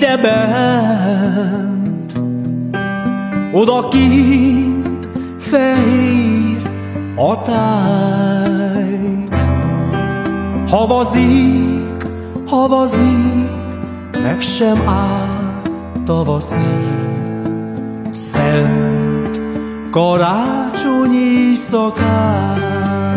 bent, odakint fehér a táj. Havazik, havazik, meg sem áll tavaszik, szent karácsonyi szakán.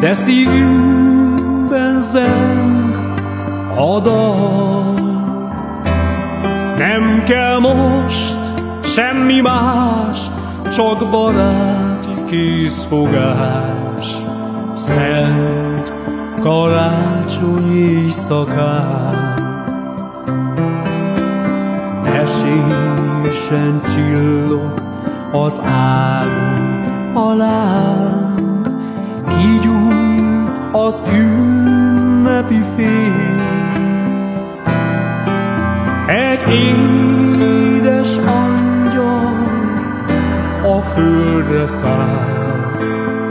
De szívünkben zeng a dal. Nem kell most semmi más, csak baráti készfogás, szent karácsonyi éjszakán. Mesésen csillog az ágon a láng, kigyújt az ünnepi fény. Egy édes angyal a földre szállt,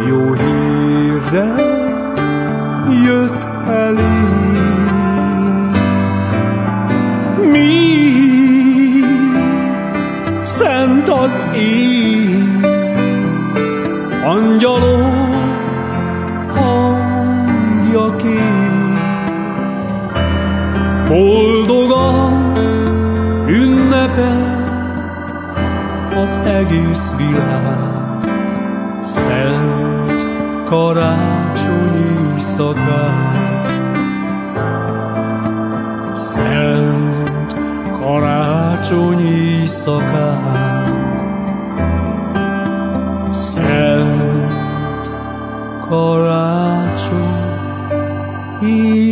jó hírre jött elé. Mi szent az ég, angyalok boldogan ünnepel az egész világ, szent karácsonyi szakát. Szent karácsonyi szakát. Szent karácsonyi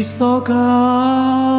szakát.